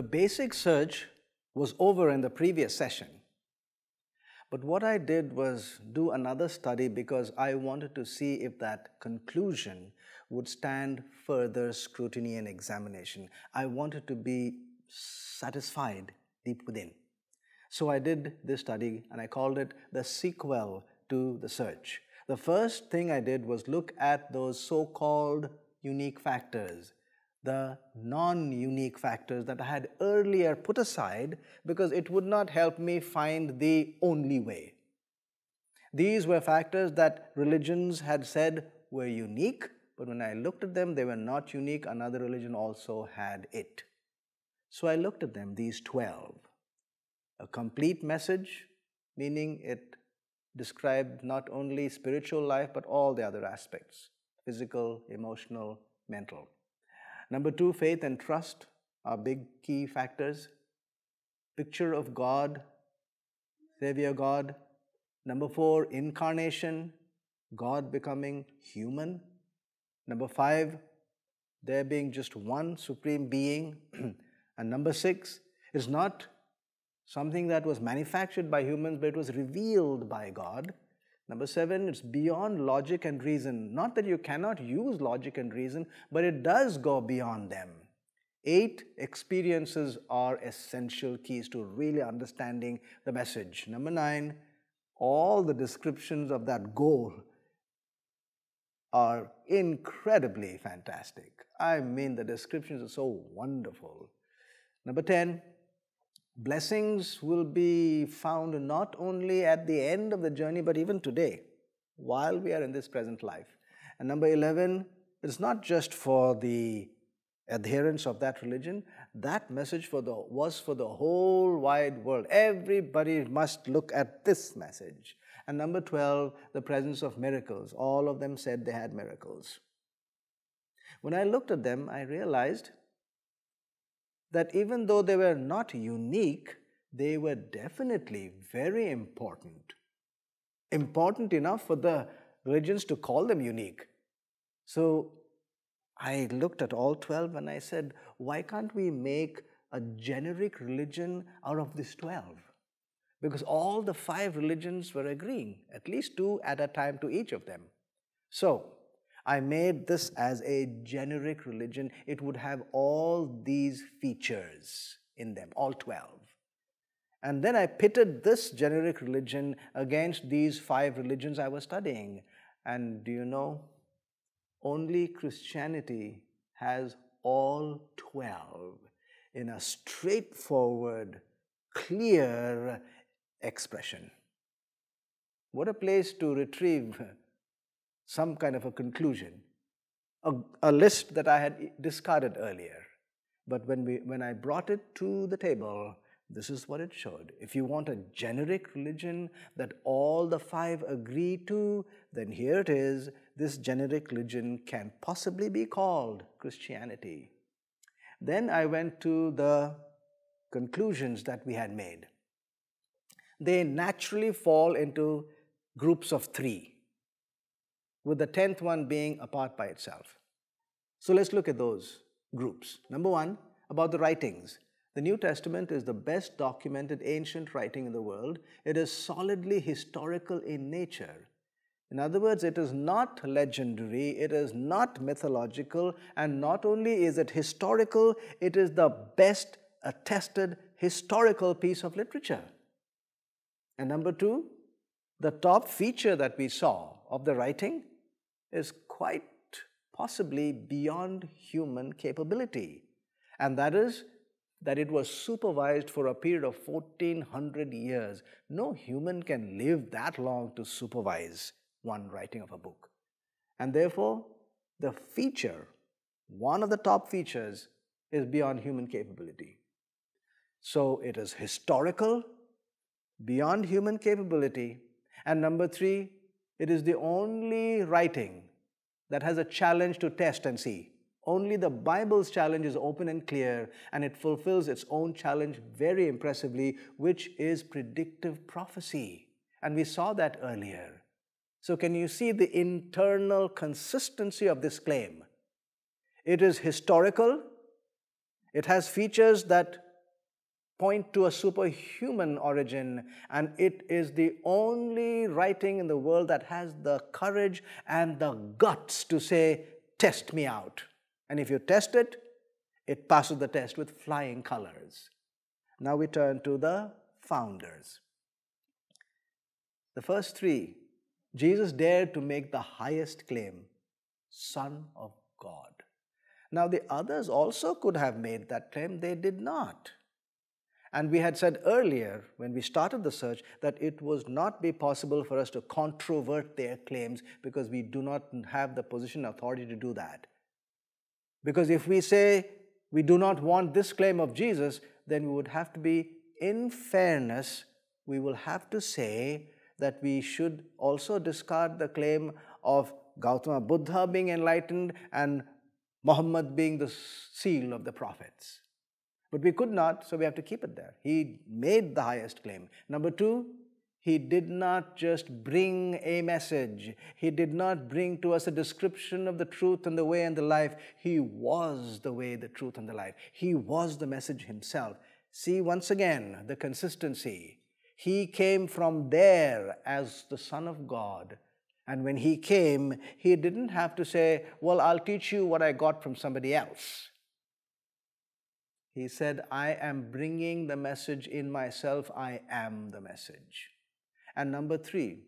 The basic search was over in the previous session. But what I did was do another study because I wanted to see if that conclusion would stand further scrutiny and examination. I wanted to be satisfied deep within. So I did this study and I called it the sequel to the search. The first thing I did was look at those so called unique factors the non unique factors that I had earlier put aside because it would not help me find the only way. These were factors that religions had said were unique, but when I looked at them, they were not unique. Another religion also had it. So I looked at them, these 12. A complete message, meaning it described not only spiritual life but all the other aspects physical, emotional, mental. Number two, faith and trust are big key factors. Picture of God, Savior God. Number four, incarnation, God becoming human. Number five, there being just one supreme being. and number six, is not something that was manufactured by humans, but it was revealed by God. Number seven, it's beyond logic and reason. Not that you cannot use logic and reason, but it does go beyond them. Eight experiences are essential keys to really understanding the message. Number nine, all the descriptions of that goal are incredibly fantastic. I mean, the descriptions are so wonderful. Number 10, Blessings will be found not only at the end of the journey, but even today, while we are in this present life. And number 11, it's not just for the adherents of that religion, that message for the, was for the whole wide world. Everybody must look at this message. And number 12, the presence of miracles. All of them said they had miracles. When I looked at them, I realized that even though they were not unique, they were definitely very important. Important enough for the religions to call them unique. So I looked at all 12 and I said, why can't we make a generic religion out of these 12? Because all the five religions were agreeing, at least two at a time to each of them. So I made this as a generic religion. It would have all these features in them, all 12. And then I pitted this generic religion against these five religions I was studying. And do you know? Only Christianity has all 12 in a straightforward, clear expression. What a place to retrieve some kind of a conclusion, a, a list that I had discarded earlier. But when, we, when I brought it to the table, this is what it showed. If you want a generic religion that all the five agree to, then here it is. This generic religion can possibly be called Christianity. Then I went to the conclusions that we had made. They naturally fall into groups of three with the tenth one being apart by itself. So let's look at those groups. Number one, about the writings. The New Testament is the best documented ancient writing in the world. It is solidly historical in nature. In other words, it is not legendary, it is not mythological, and not only is it historical, it is the best attested historical piece of literature. And number two, the top feature that we saw of the writing is quite possibly beyond human capability. And that is that it was supervised for a period of 1400 years. No human can live that long to supervise one writing of a book. And therefore, the feature, one of the top features, is beyond human capability. So it is historical, beyond human capability. And number three, it is the only writing that has a challenge to test and see. Only the Bible's challenge is open and clear, and it fulfills its own challenge very impressively, which is predictive prophecy. And we saw that earlier. So, can you see the internal consistency of this claim? It is historical, it has features that point to a superhuman origin, and it is the only writing in the world that has the courage and the guts to say, Test me out. And if you test it, it passes the test with flying colors. Now we turn to the founders. The first three, Jesus dared to make the highest claim Son of God. Now, the others also could have made that claim, they did not. And we had said earlier, when we started the search, that it was not be possible for us to controvert their claims because we do not have the position authority to do that. Because if we say we do not want this claim of Jesus, then we would have to be, in fairness, we will have to say that we should also discard the claim of Gautama Buddha being enlightened and Muhammad being the seal of the prophets. But we could not, so we have to keep it there. He made the highest claim. Number two, he did not just bring a message. He did not bring to us a description of the truth and the way and the life. He was the way, the truth, and the life. He was the message himself. See once again the consistency. He came from there as the Son of God and when he came, he didn't have to say, Well, I'll teach you what I got from somebody else. He said, I am bringing the message in myself, I am the message. And number three,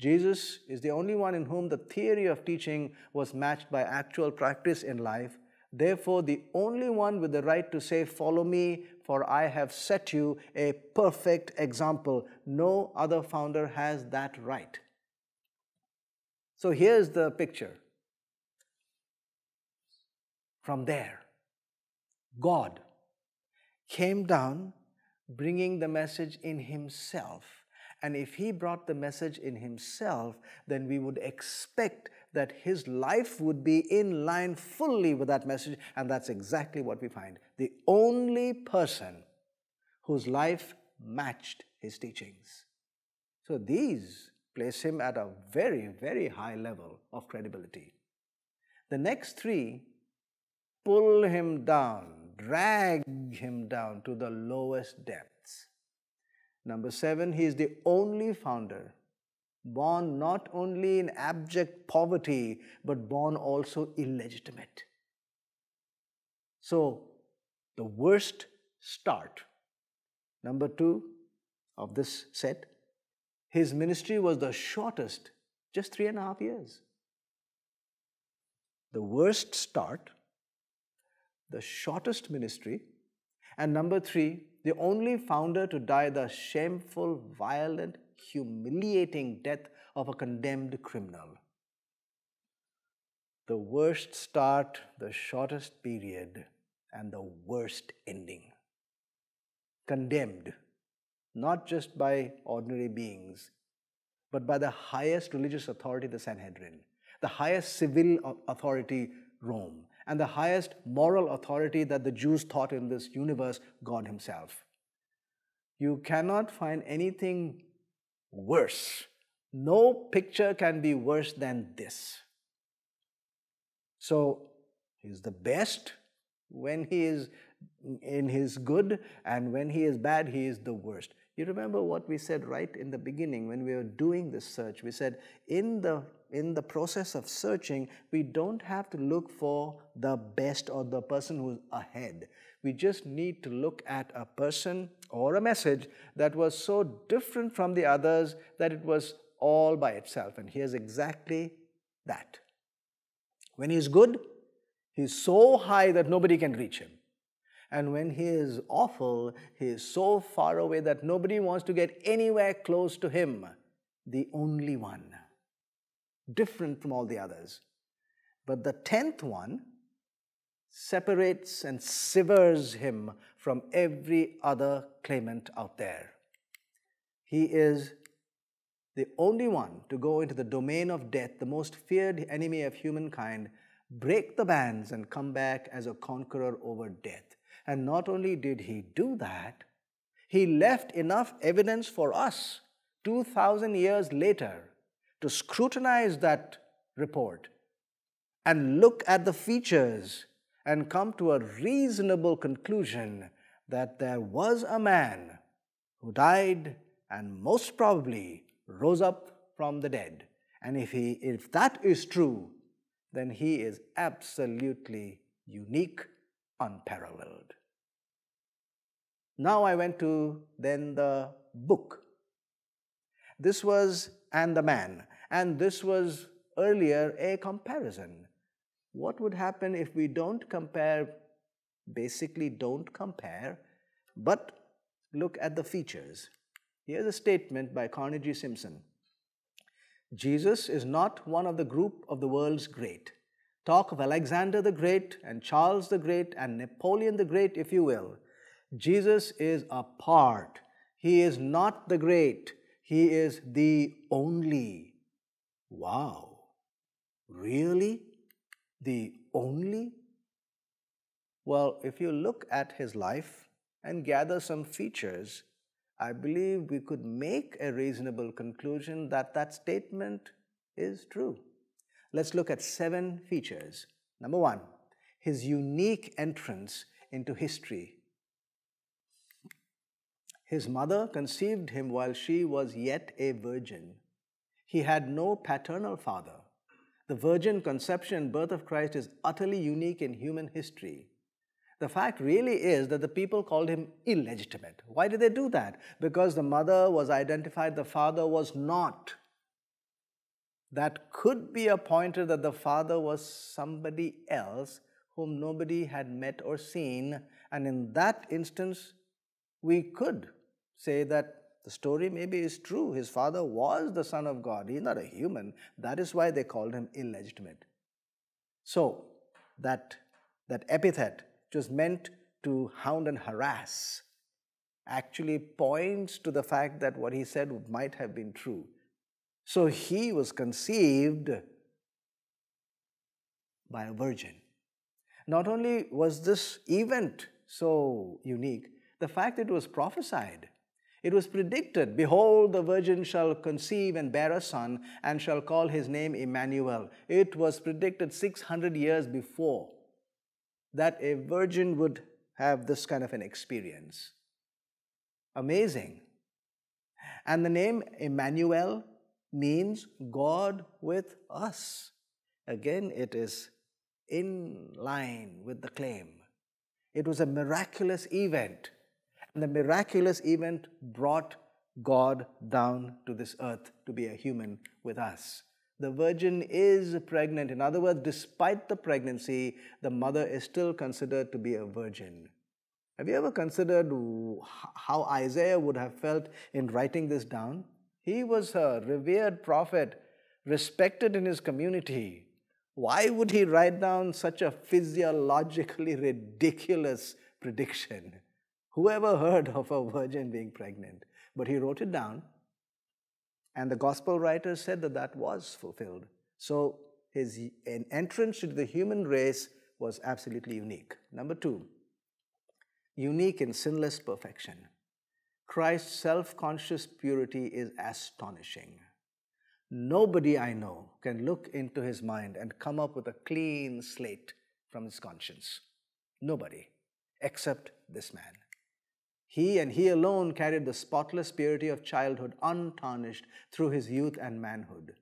Jesus is the only one in whom the theory of teaching was matched by actual practice in life. Therefore, the only one with the right to say, Follow me, for I have set you a perfect example. No other founder has that right. So here's the picture. From there, God came down bringing the message in Himself. And if He brought the message in Himself, then we would expect that His life would be in line fully with that message. And that's exactly what we find. The only person whose life matched His teachings. So these place him at a very, very high level of credibility. The next three pull him down, drag him down to the lowest depths. Number seven, he is the only founder born not only in abject poverty, but born also illegitimate. So, the worst start, number two of this set, his ministry was the shortest, just three and a half years. The worst start, the shortest ministry, and number three, the only founder to die the shameful, violent, humiliating death of a condemned criminal. The worst start, the shortest period, and the worst ending. Condemned not just by ordinary beings, but by the highest religious authority, the Sanhedrin, the highest civil authority, Rome, and the highest moral authority that the Jews thought in this universe, God Himself. You cannot find anything worse. No picture can be worse than this. So, He's the best when He is in His good, and when He is bad, He is the worst. You remember what we said right in the beginning when we were doing this search? We said in the in the process of searching, we don't have to look for the best or the person who's ahead. We just need to look at a person or a message that was so different from the others that it was all by itself. And here's exactly that. When he's good, he's so high that nobody can reach him. And when he is awful, he is so far away that nobody wants to get anywhere close to him, the only one, different from all the others. But the tenth one separates and severs him from every other claimant out there. He is the only one to go into the domain of death, the most feared enemy of humankind, break the bands, and come back as a conqueror over death. And not only did he do that, he left enough evidence for us 2,000 years later to scrutinize that report and look at the features and come to a reasonable conclusion that there was a man who died and most probably rose up from the dead. And if, he, if that is true, then he is absolutely unique, unparalleled. Now I went to then the book. This was And the Man, and this was earlier a comparison. What would happen if we don't compare, basically, don't compare, but look at the features? Here's a statement by Carnegie Simpson Jesus is not one of the group of the world's great. Talk of Alexander the Great and Charles the Great and Napoleon the Great, if you will. Jesus is a part. He is not the great, He is the only. Wow. Really? The only? Well, if you look at his life and gather some features, I believe we could make a reasonable conclusion that that statement is true. Let's look at seven features. Number one, his unique entrance into history. His mother conceived him while she was yet a virgin. He had no paternal father. The virgin conception and birth of Christ is utterly unique in human history. The fact really is that the people called him illegitimate. Why did they do that? Because the mother was identified, the father was not. That could be a pointer that the father was somebody else whom nobody had met or seen. And in that instance, we could say that the story maybe is true. His father was the Son of God. He's not a human. That is why they called him illegitimate. So, that, that epithet which was meant to hound and harass, actually points to the fact that what he said might have been true. So he was conceived by a virgin. Not only was this event so unique, the fact it was prophesied. It was predicted, Behold, the virgin shall conceive and bear a son, and shall call his name Emmanuel. It was predicted 600 years before that a virgin would have this kind of an experience. Amazing. And the name Emmanuel means God with us. Again, it is in line with the claim. It was a miraculous event. And the miraculous event brought God down to this earth to be a human with us the virgin is pregnant. In other words, despite the pregnancy, the mother is still considered to be a virgin. Have you ever considered how Isaiah would have felt in writing this down? He was a revered prophet, respected in his community. Why would he write down such a physiologically ridiculous prediction? Whoever heard of a virgin being pregnant? But he wrote it down and the gospel writers said that that was fulfilled. So his entrance into the human race was absolutely unique. Number two, unique in sinless perfection. Christ's self conscious purity is astonishing. Nobody I know can look into his mind and come up with a clean slate from his conscience. Nobody, except this man. He and he alone carried the spotless purity of childhood untarnished through his youth and manhood.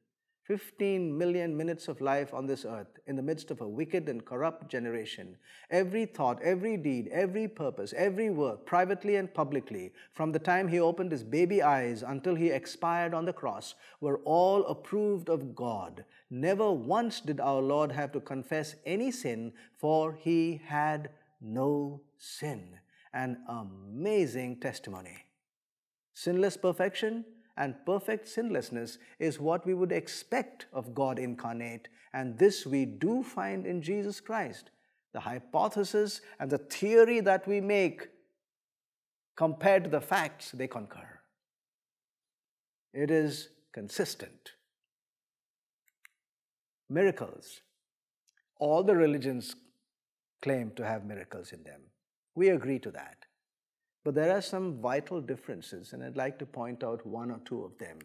15 million minutes of life on this earth in the midst of a wicked and corrupt generation. Every thought, every deed, every purpose, every work, privately and publicly, from the time he opened his baby eyes until he expired on the cross, were all approved of God. Never once did our Lord have to confess any sin, for he had no sin an amazing testimony. Sinless perfection and perfect sinlessness is what we would expect of God incarnate, and this we do find in Jesus Christ. The hypothesis and the theory that we make compared to the facts, they concur. It is consistent. Miracles. All the religions claim to have miracles in them. We agree to that. But there are some vital differences, and I'd like to point out one or two of them.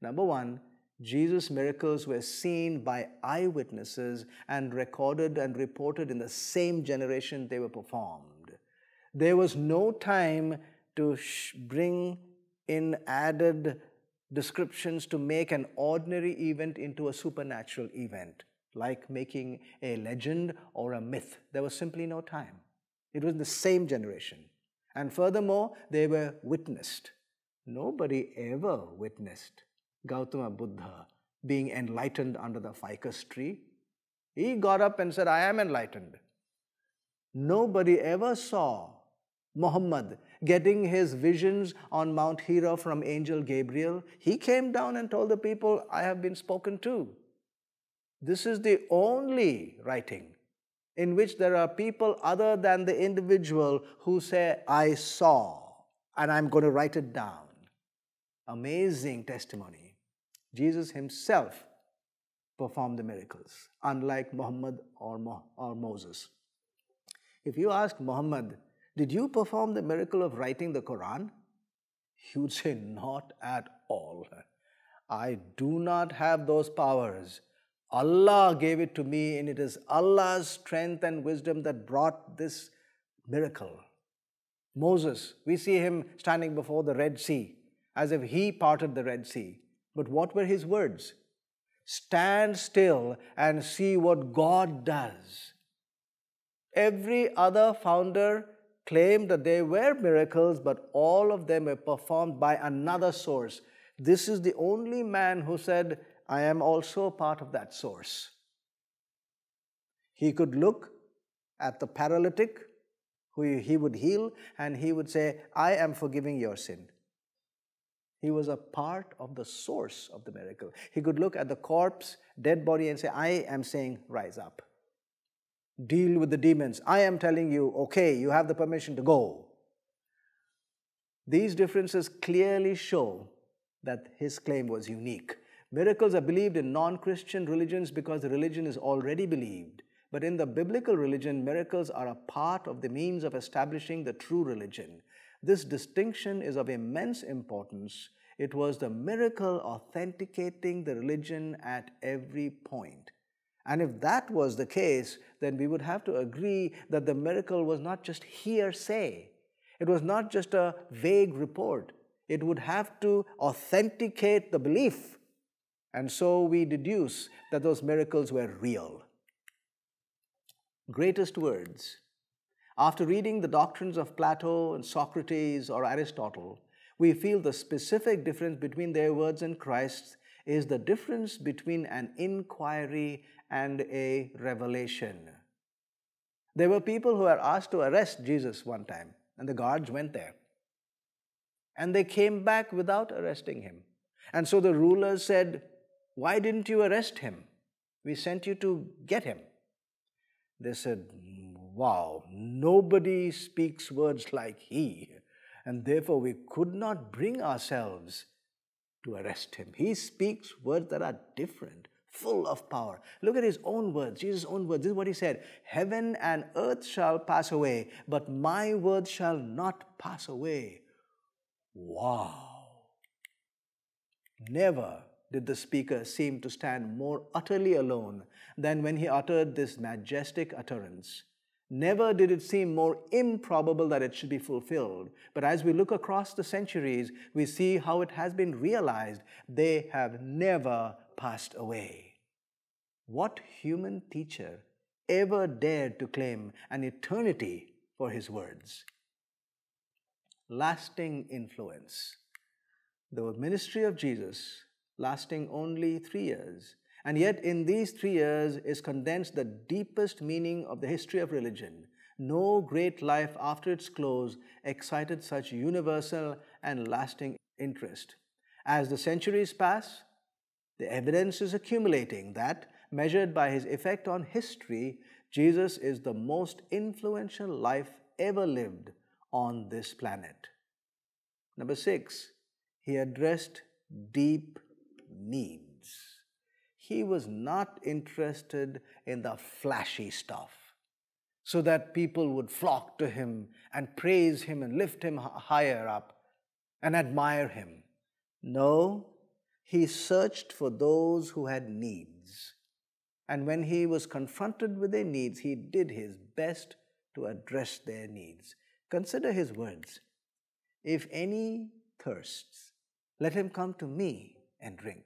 Number one, Jesus' miracles were seen by eyewitnesses and recorded and reported in the same generation they were performed. There was no time to bring in added descriptions to make an ordinary event into a supernatural event, like making a legend or a myth. There was simply no time. It was the same generation. And furthermore, they were witnessed. Nobody ever witnessed Gautama Buddha being enlightened under the ficus tree. He got up and said, I am enlightened. Nobody ever saw Muhammad getting his visions on Mount Hira from angel Gabriel. He came down and told the people, I have been spoken to. This is the only writing in which there are people other than the individual who say, I saw, and I'm going to write it down. Amazing testimony. Jesus himself performed the miracles, unlike Muhammad or, Mo- or Moses. If you ask Muhammad, did you perform the miracle of writing the Quran? He would say, Not at all. I do not have those powers. Allah gave it to me, and it is Allah's strength and wisdom that brought this miracle. Moses, we see him standing before the Red Sea as if he parted the Red Sea. But what were his words? Stand still and see what God does. Every other founder claimed that there were miracles, but all of them were performed by another source. This is the only man who said, I am also a part of that source. He could look at the paralytic who he would heal and he would say, I am forgiving your sin. He was a part of the source of the miracle. He could look at the corpse, dead body, and say, I am saying, rise up. Deal with the demons. I am telling you, okay, you have the permission to go. These differences clearly show that his claim was unique. Miracles are believed in non Christian religions because the religion is already believed. But in the biblical religion, miracles are a part of the means of establishing the true religion. This distinction is of immense importance. It was the miracle authenticating the religion at every point. And if that was the case, then we would have to agree that the miracle was not just hearsay, it was not just a vague report. It would have to authenticate the belief. And so we deduce that those miracles were real. Greatest words. After reading the doctrines of Plato and Socrates or Aristotle, we feel the specific difference between their words and Christ's is the difference between an inquiry and a revelation. There were people who were asked to arrest Jesus one time, and the guards went there. And they came back without arresting him. And so the rulers said, Why didn't you arrest him? We sent you to get him. They said, Wow, nobody speaks words like he, and therefore we could not bring ourselves to arrest him. He speaks words that are different, full of power. Look at his own words, Jesus' own words. This is what he said Heaven and earth shall pass away, but my words shall not pass away. Wow. Never did the speaker seem to stand more utterly alone than when he uttered this majestic utterance. Never did it seem more improbable that it should be fulfilled. But as we look across the centuries, we see how it has been realized they have never passed away. What human teacher ever dared to claim an eternity for his words? Lasting influence. The ministry of Jesus, lasting only three years, and yet, in these three years is condensed the deepest meaning of the history of religion. No great life after its close excited such universal and lasting interest. As the centuries pass, the evidence is accumulating that, measured by his effect on history, Jesus is the most influential life ever lived on this planet. Number six, he addressed deep need he was not interested in the flashy stuff so that people would flock to him and praise him and lift him higher up and admire him. No, he searched for those who had needs. And when he was confronted with their needs, he did his best to address their needs. Consider his words. If any thirsts, let him come to me and drink.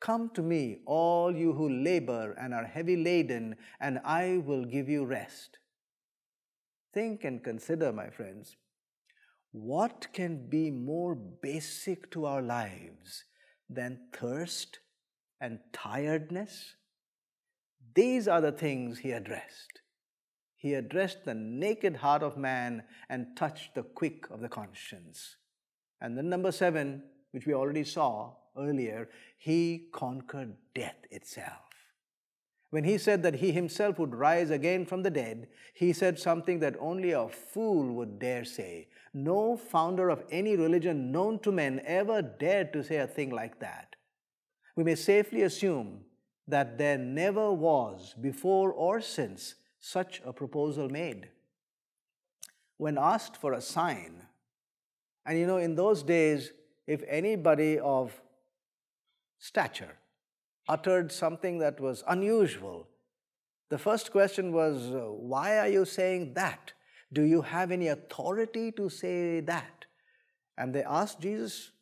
Come to me, all you who labor and are heavy laden, and I will give you rest. Think and consider, my friends, what can be more basic to our lives than thirst and tiredness? These are the things he addressed. He addressed the naked heart of man and touched the quick of the conscience. And then, number seven, which we already saw earlier, he conquered death itself. When he said that he himself would rise again from the dead, he said something that only a fool would dare say. No founder of any religion known to men ever dared to say a thing like that. We may safely assume that there never was, before or since, such a proposal made. When asked for a sign, and you know, in those days, if anybody of stature uttered something that was unusual, the first question was, uh, Why are you saying that? Do you have any authority to say that? And they asked Jesus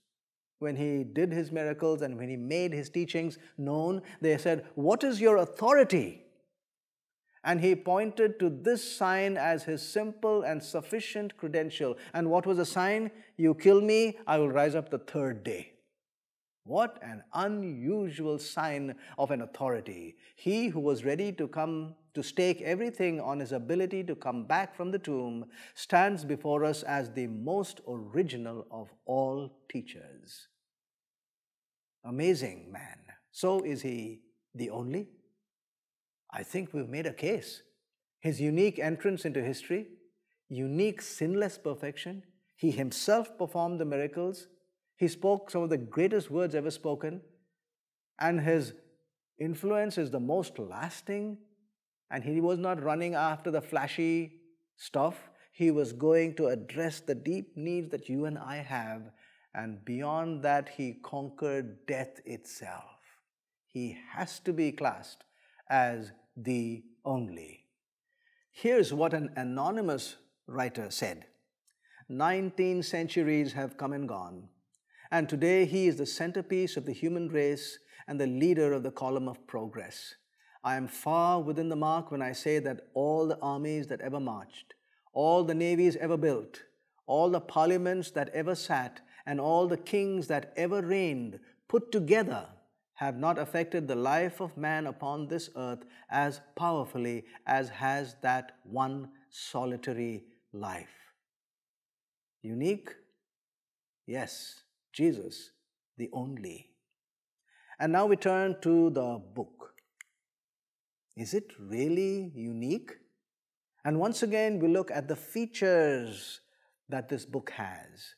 when he did his miracles and when he made his teachings known, they said, What is your authority? And he pointed to this sign as his simple and sufficient credential. And what was the sign? You kill me, I will rise up the third day. What an unusual sign of an authority. He who was ready to come to stake everything on his ability to come back from the tomb stands before us as the most original of all teachers. Amazing man. So is he the only? I think we've made a case. His unique entrance into history, unique sinless perfection, he himself performed the miracles, he spoke some of the greatest words ever spoken, and his influence is the most lasting. And he was not running after the flashy stuff, he was going to address the deep needs that you and I have. And beyond that, he conquered death itself. He has to be classed as the only. Here's what an anonymous writer said 19 centuries have come and gone, and today he is the centerpiece of the human race and the leader of the column of progress. I am far within the mark when I say that all the armies that ever marched, all the navies ever built, all the parliaments that ever sat, and all the kings that ever reigned put together have not affected the life of man upon this earth as powerfully as has that one solitary life. Unique? Yes, Jesus, the only. And now we turn to the book. Is it really unique? And once again, we look at the features that this book has.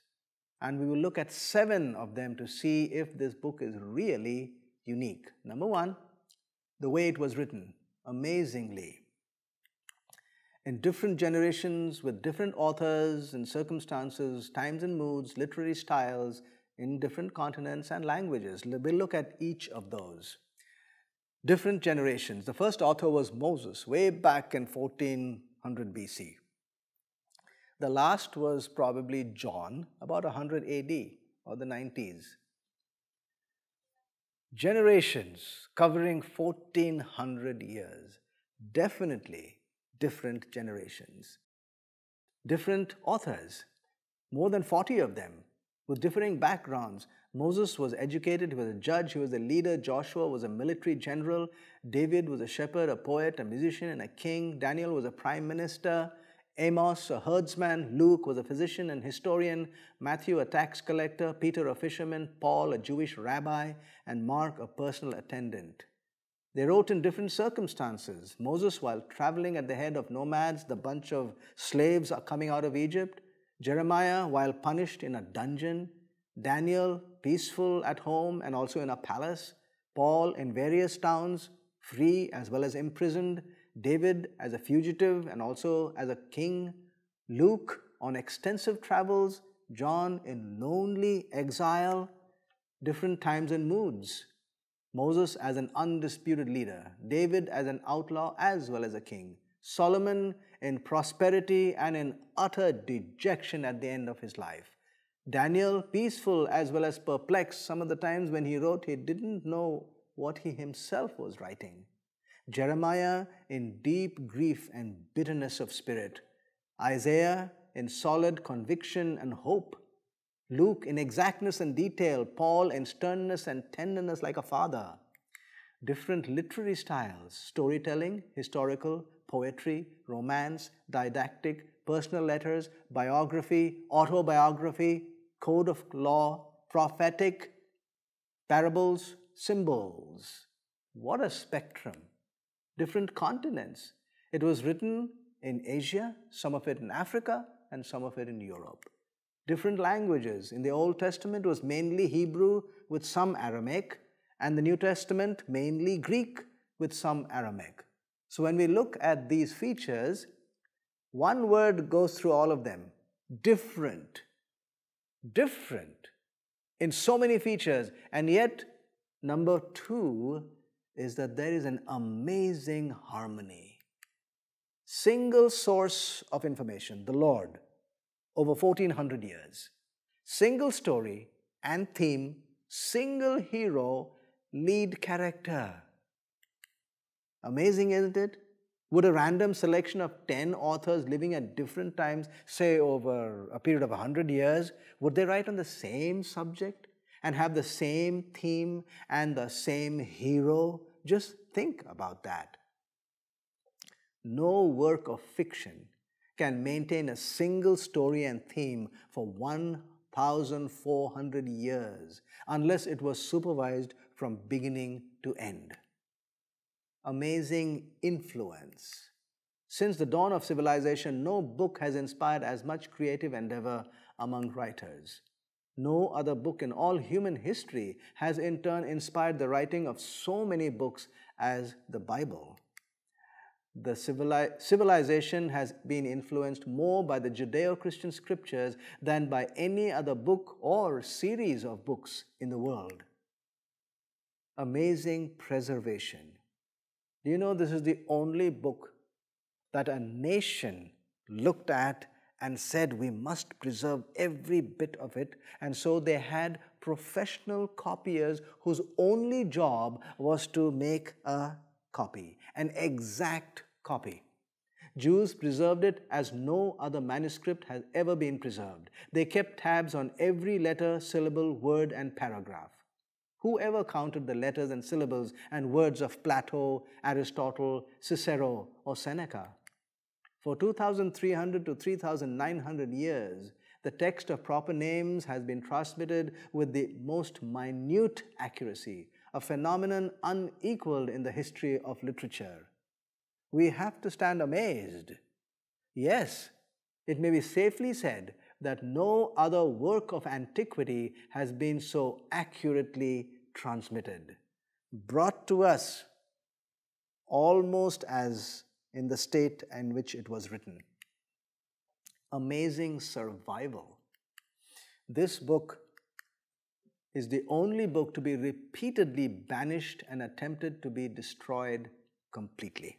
And we will look at seven of them to see if this book is really unique. Number one, the way it was written, amazingly. In different generations, with different authors and circumstances, times and moods, literary styles, in different continents and languages. We'll look at each of those. Different generations. The first author was Moses, way back in 1400 BC. The last was probably John, about 100 AD or the 90s generations covering 1400 years. Definitely different generations. Different authors, more than 40 of them, with differing backgrounds. Moses was educated, he was a judge, he was a leader. Joshua was a military general. David was a shepherd, a poet, a musician, and a king. Daniel was a prime minister. Amos, a herdsman, Luke was a physician and historian, Matthew, a tax collector, Peter, a fisherman, Paul, a Jewish rabbi, and Mark, a personal attendant. They wrote in different circumstances. Moses, while traveling at the head of nomads, the bunch of slaves are coming out of Egypt. Jeremiah, while punished in a dungeon. Daniel, peaceful at home and also in a palace. Paul, in various towns, free as well as imprisoned. David as a fugitive and also as a king, Luke on extensive travels, John in lonely exile, different times and moods, Moses as an undisputed leader, David as an outlaw as well as a king. Solomon in prosperity and in utter dejection at the end of his life. Daniel, peaceful as well as perplexed. Some of the times when he wrote, he didn't know what he himself was writing. Jeremiah in deep grief and bitterness of spirit. Isaiah in solid conviction and hope. Luke in exactness and detail. Paul in sternness and tenderness like a father. Different literary styles storytelling, historical, poetry, romance, didactic, personal letters, biography, autobiography, code of law, prophetic, parables, symbols. What a spectrum. Different continents. It was written in Asia, some of it in Africa, and some of it in Europe. Different languages. In the Old Testament was mainly Hebrew with some Aramaic, and the New Testament mainly Greek with some Aramaic. So when we look at these features, one word goes through all of them different. Different in so many features, and yet, number two is that there is an amazing harmony. Single source of information, the Lord, over 1400 years. Single story and theme, single hero, lead character. Amazing, isn't it? Would a random selection of 10 authors living at different times, say over a period of 100 years, would they write on the same subject and have the same theme and the same hero? Just think about that. No work of fiction can maintain a single story and theme for 1,400 years unless it was supervised from beginning to end amazing influence. Since the dawn of civilization, no book has inspired as much creative endeavor among writers. No other book in all human history has in turn inspired the writing of so many books as the Bible. The civilization has been influenced more by the Judeo Christian scriptures than by any other book or series of books in the world. Amazing preservation. Do you know this is the only book that a nation looked at and said we must preserve every bit of it? And so they had professional copiers whose only job was to make a copy, an exact copy. Jews preserved it as no other manuscript has ever been preserved. They kept tabs on every letter, syllable, word, and paragraph. Whoever counted the letters and syllables and words of Plato, Aristotle, Cicero, or Seneca? For 2,300 to 3,900 years, the text of proper names has been transmitted with the most minute accuracy, a phenomenon unequaled in the history of literature. We have to stand amazed. Yes, it may be safely said that no other work of antiquity has been so accurately transmitted, brought to us almost as in the state in which it was written. Amazing survival. This book is the only book to be repeatedly banished and attempted to be destroyed completely.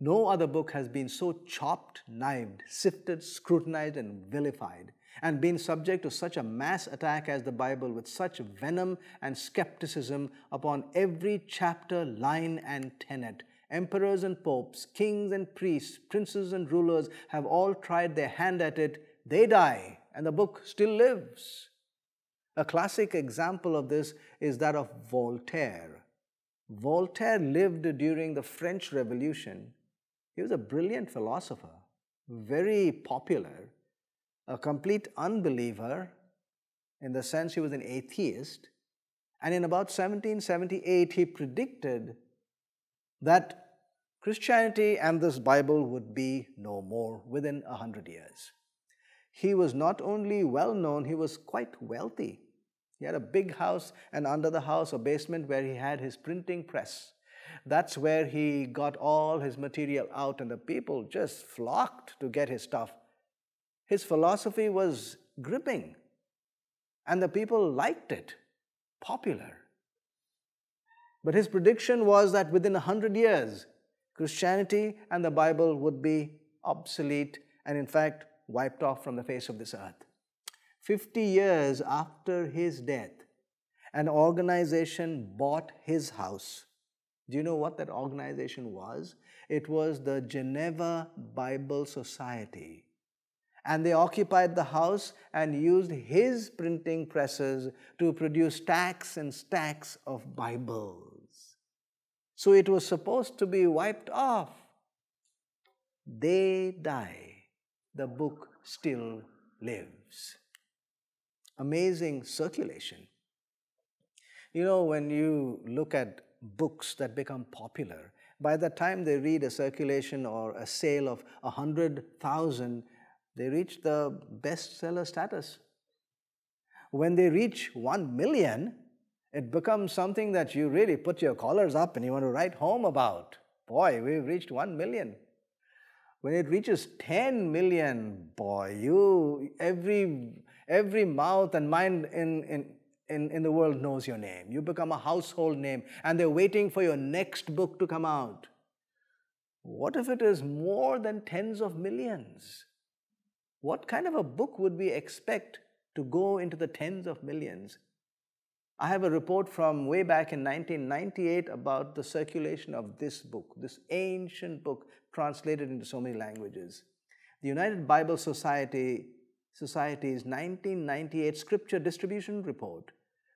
No other book has been so chopped, knifed, sifted, scrutinized, and vilified and been subject to such a mass attack as the Bible with such venom and skepticism upon every chapter, line, and tenet. Emperors and popes, kings and priests, princes and rulers have all tried their hand at it. They die, and the book still lives. A classic example of this is that of Voltaire. Voltaire lived during the French Revolution. He was a brilliant philosopher, very popular, a complete unbeliever in the sense he was an atheist. And in about 1778, he predicted that Christianity and this Bible would be no more within a hundred years. He was not only well known, he was quite wealthy. He had a big house, and under the house, a basement where he had his printing press. That's where he got all his material out, and the people just flocked to get his stuff. His philosophy was gripping, and the people liked it, popular. But his prediction was that within a hundred years, Christianity and the Bible would be obsolete and, in fact, wiped off from the face of this earth. 50 years after his death, an organization bought his house. Do you know what that organization was? It was the Geneva Bible Society. And they occupied the house and used his printing presses to produce stacks and stacks of Bibles. So it was supposed to be wiped off. They die, the book still lives. Amazing circulation. You know, when you look at books that become popular, by the time they read a circulation or a sale of 100,000, they reach the bestseller status. When they reach 1 million, it becomes something that you really put your collars up and you want to write home about. Boy, we've reached 1 million. When it reaches 10 million, boy, you every every mouth and mind in, in, in, in the world knows your name. You become a household name, and they're waiting for your next book to come out. What if it is more than tens of millions? What kind of a book would we expect to go into the tens of millions? I have a report from way back in 1998 about the circulation of this book, this ancient book translated into so many languages. The United Bible Society Society's 1998 Scripture Distribution Report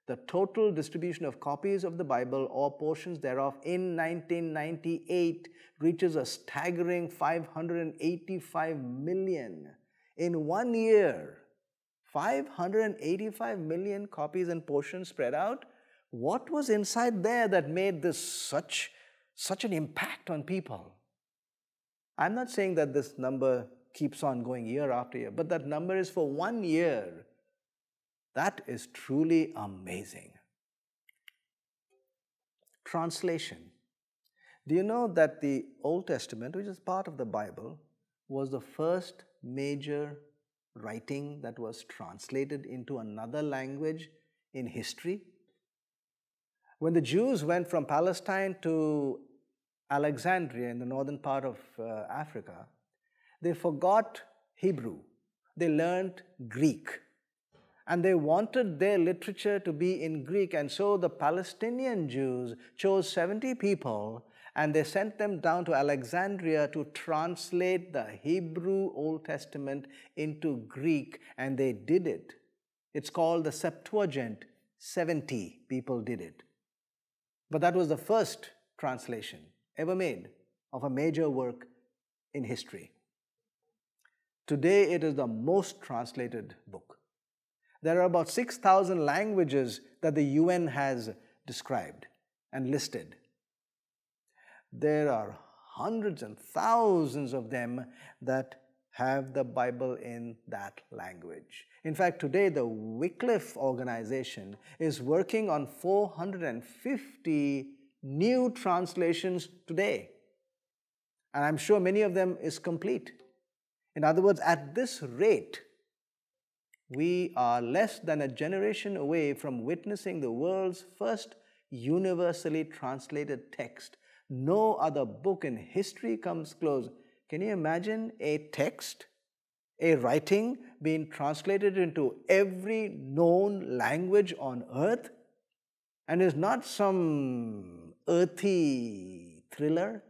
the total distribution of copies of the Bible or portions thereof in 1998 reaches a staggering 585 million. In one year, 585 million copies and portions spread out. What was inside there that made this such, such an impact on people? I'm not saying that this number keeps on going year after year, but that number is for one year that is truly amazing. Translation. Do you know that the Old Testament, which is part of the Bible, was the first major writing that was translated into another language in history? When the Jews went from Palestine to Alexandria in the northern part of uh, Africa, they forgot Hebrew. They learned Greek and they wanted their literature to be in Greek. And so the Palestinian Jews chose 70 people and they sent them down to Alexandria to translate the Hebrew Old Testament into Greek, and they did it. It's called the Septuagint. 70 people did it. But that was the first translation ever made of a major work in history. Today, it is the most translated book. There are about 6,000 languages that the UN has described and listed. There are hundreds and thousands of them that have the Bible in that language. In fact, today the Wycliffe organization is working on 450 new translations today. And I'm sure many of them is complete. In other words, at this rate, we are less than a generation away from witnessing the world's first universally translated text. No other book in history comes close. Can you imagine a text, a writing being translated into every known language on earth? And is not some earthy thriller.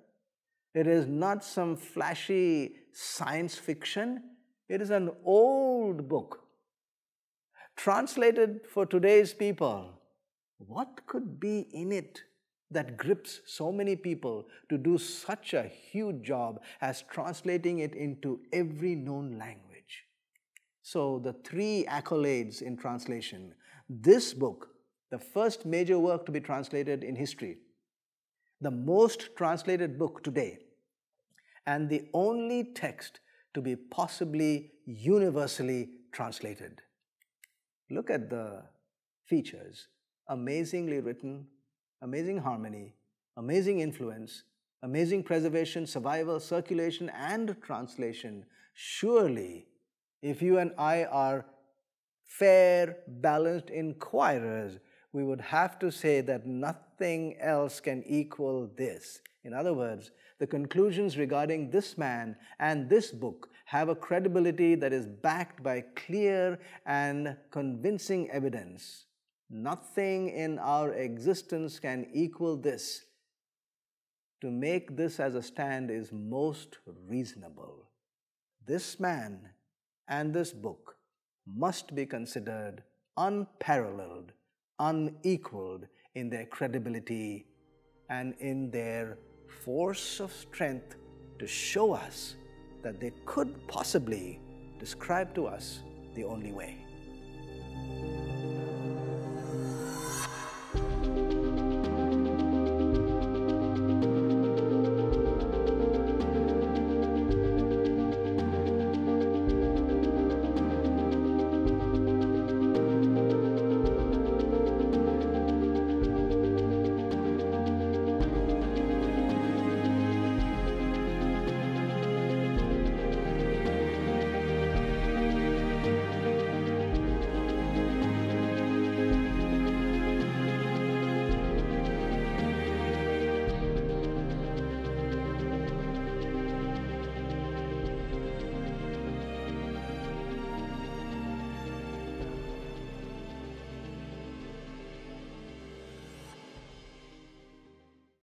It is not some flashy science fiction. It is an old book translated for today's people, what could be in it that grips so many people to do such a huge job as translating it into every known language? So, the three accolades in translation this book, the first major work to be translated in history, the most translated book today, and the only text to be possibly universally translated. Look at the features amazingly written, amazing harmony, amazing influence, amazing preservation, survival, circulation, and translation. Surely, if you and I are fair, balanced inquirers, we would have to say that nothing else can equal this In other words, the conclusions regarding this man and this book have a credibility that is backed by clear and convincing evidence. Nothing in our existence can equal this. To make this as a stand is most reasonable. This man and this book must be considered unparalleled, unequaled in their credibility and in their force of strength to show us that they could possibly describe to us the only way.